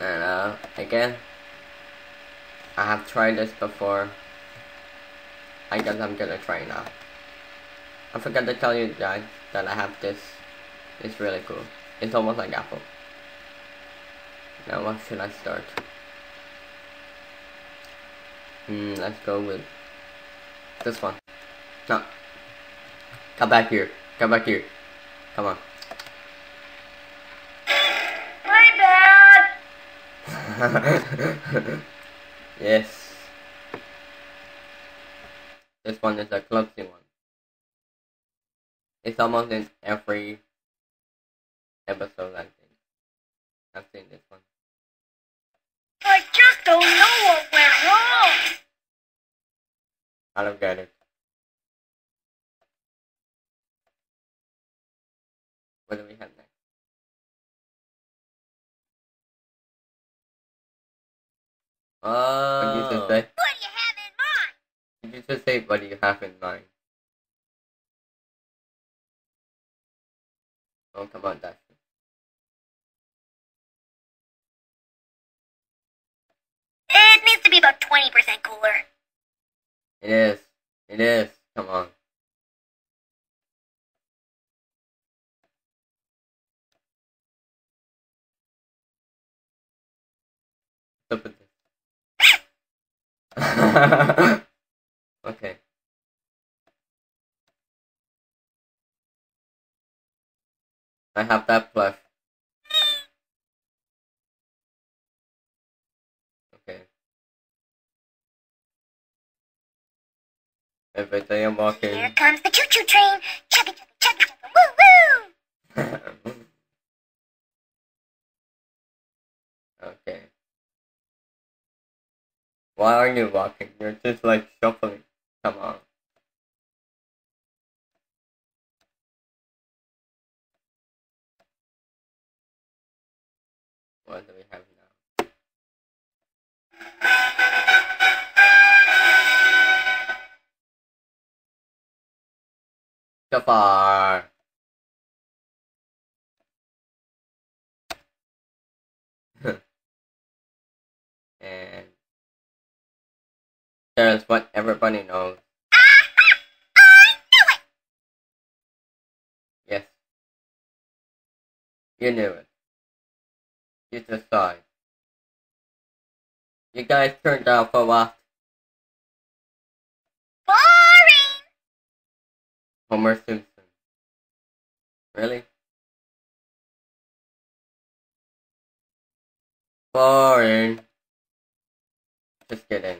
And uh, again, I have tried this before. I guess I'm gonna try now. I forgot to tell you guys that I have this. It's really cool. It's almost like Apple. Now what should I start? Hmm, let's go with this one. No. Come back here. Come back here. Come on. My bad. yes. This one is a clumsy one. It's almost in every episode, I think. I've seen this one. I just don't know what went wrong. I don't get it. What do we have next? Oh. What did you just say? What do you have in mind? Did you just say what do you have in mind? Oh, come on, Dustin. It needs to be about 20% cooler. It is. It is. Come on. Stop with this. okay. I have that plush. Okay. Every day I'm walking. Here comes the choo-choo train. Chugga, woo-woo. okay. Why are you walking? You're just like shuffling. Come on. What do we have now? So far. and there's what everybody knows. I knew it. Yes. You knew it. You just saw it. You guys turned out for what? Boring. Homer Simpson. Really? Boring. Just kidding.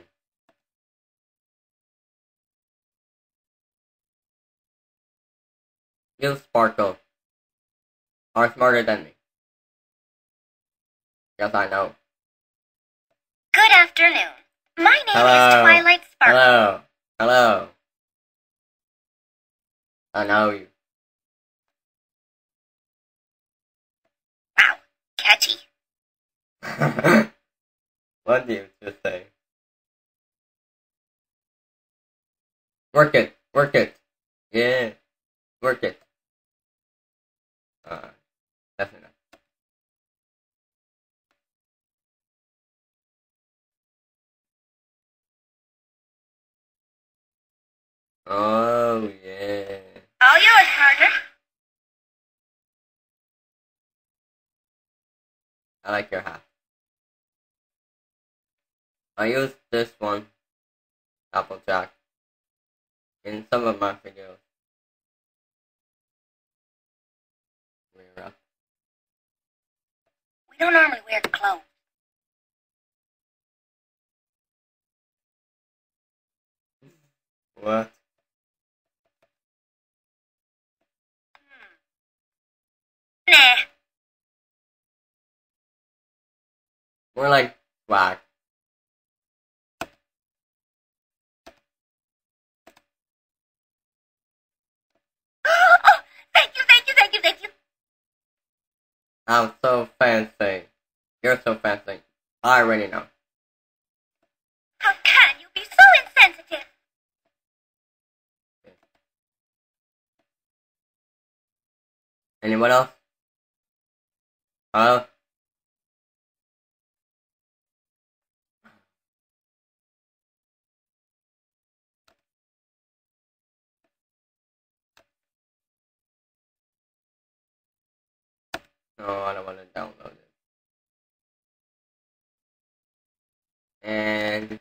You sparkle. Are smarter than me. Yes, I know. Good afternoon. My name Hello. is Twilight Sparkle. Hello. Hello. I know you. Wow, catchy. what do you just say? Work it, work it. Yeah, work it. That's enough. Oh yeah. Oh, All yours, partner. I like your hat. I use this one, Applejack, in some of my videos. Rear up. We don't normally wear clothes. What? Hmm. Nah. More like swag. oh, thank you, thank you, thank you, thank you. I'm so fancy. You're so fancy. I already know. How can you be so insensitive? Anyone else? Hello? No, I don't want to download it. And